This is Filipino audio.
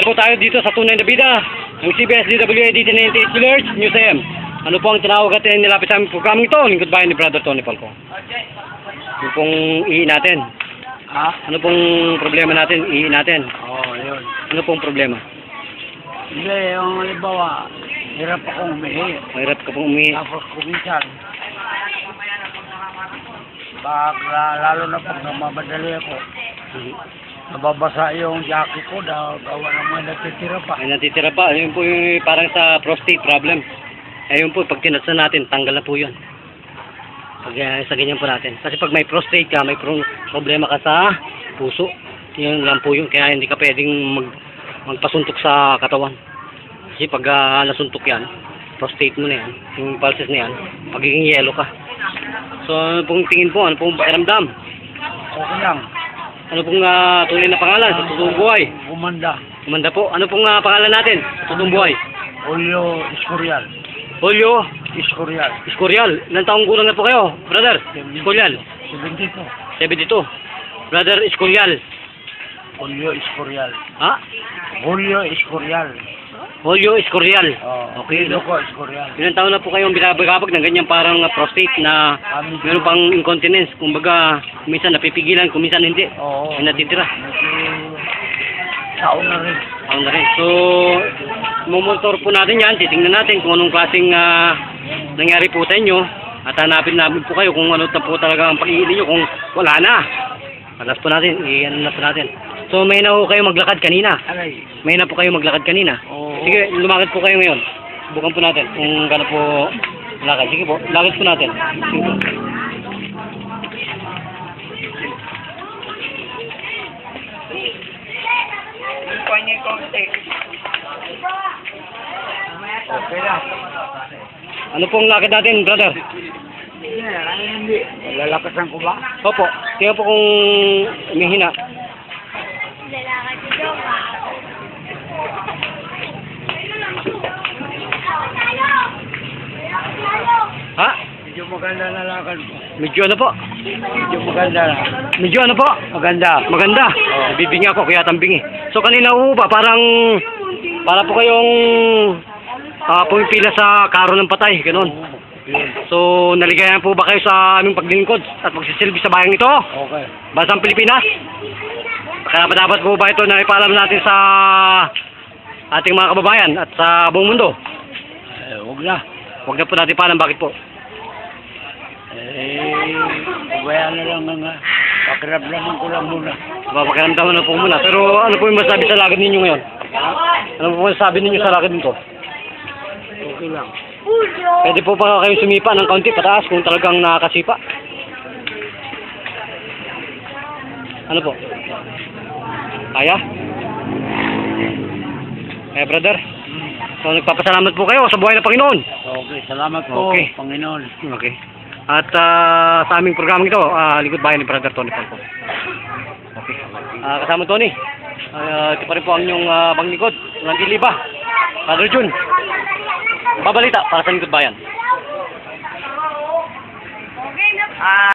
Pero tayo dito sa tunay na bida ng CBS DWA D98 Pillars Museum. Ano po ang tinawag at nilapit sa aming programang ito? Lingkod bayan ni Brother Tony Falco. Ano pong ihi natin? Ha? Ano pong problema natin? Ihi natin. Oo, oh, yun. Ano pong problema? Hindi, yung halimbawa, hirap akong umihi. Mahirap ka pong umihi. Tapos kuminsan, pag la- lalo na pag namamadali ako, nababasa yung jacket ko dahil gawa ng mga natitira pa. Ay natitira pa. Yun po yung parang sa prostate problem. Ayun po, pag tinatsa natin, tanggal na po yun. Pag uh, sa ganyan po natin. Kasi pag may prostate ka, may pro- problema ka sa puso. Yun lang po yun. Kaya hindi ka pwedeng mag magpasuntok sa katawan. Kasi pag uh, nasuntok yan, prostate mo na yan, yung pulses na yan, pagiging yelo ka. So, ano pong tingin po? Ano pong pakiramdam? Okay lang. Ano pong uh, tunay na pangalan sa totoong buhay? Gumanda. Kumanda po. Ano pong uh, pangalan natin sa totoong buhay? Julio Escorial. Julio Escorial. Escorial. Ilang taong gulang na po kayo, brother? Escorial. 72. 72. Brother Escorial. Julio Escorial. Ha? Julio Escorial. Julio Escorial. Oh, Okay, Julio no? ko Escorial. Ilang taon na po kayong binabagabag ng ganyan parang uh, prostate na meron pang incontinence. Kumbaga, kuminsan napipigilan, kuminsan hindi. Oo. May natitira. Medyo taon na rin. Ang na rin. So, mumonitor po natin yan. Titingnan natin kung anong klaseng ah, nangyari po sa inyo. At hanapin namin po kayo kung ano na po talaga ang pag-iili nyo kung wala na. Alas po natin. Iyan na po natin. So, may na po kayo maglakad kanina. Aray. May na po kayo maglakad kanina. Oo. Sige, lumakad po kayo ngayon. Subukan po natin kung gano'n po lakad. Sige po, lakad po natin. Sige po. Okay lang. Ano pong lakad natin, brother? Lalakasan ko ba? Opo, tingnan po kung umihina. Medyo maganda na lakad ko. Medyo ano po? Medyo maganda na. Medyo ano po? Maganda. Maganda. Oo. Nabibingi ako kaya tambingi. So kanina ho ba parang para po kayong ah pumipila sa karo ng patay, ganun. So naligayan po ba kayo sa aming paglingkod at pagsisilbi sa bayang ito? Okay. Bansang Pilipinas? Kaya dapat po ba ito na ipaalam natin sa ating mga kababayan at sa buong mundo? Eh, huwag na. Huwag na po natin paalam. Bakit po? Eh, pabayaan na lang nga. Pakiramdaman ko lang muna. Mapakiramdaman na po muna. Pero ano po yung masabi sa lagad ninyo ngayon? Ano po masasabi ninyo sa lagad nito? Okay lang. Pwede po pa kayo sumipa ng kaunti pataas kung talagang nakakasipa. Ano po? Kaya? Eh, brother. So, nagpapasalamat po kayo sa buhay ng Panginoon. Okay, salamat po, Okay. Panginoon. Okay. At ah, sa aming programang ito, ah, Likod Bayan ni Brother Tony Falco. Okay. Ah, kasama Tony. Ah, ito pa rin po ang inyong uh, panglikod. Walang diliba. Father Jun. Babalita para sa Likod Bayan. Ah.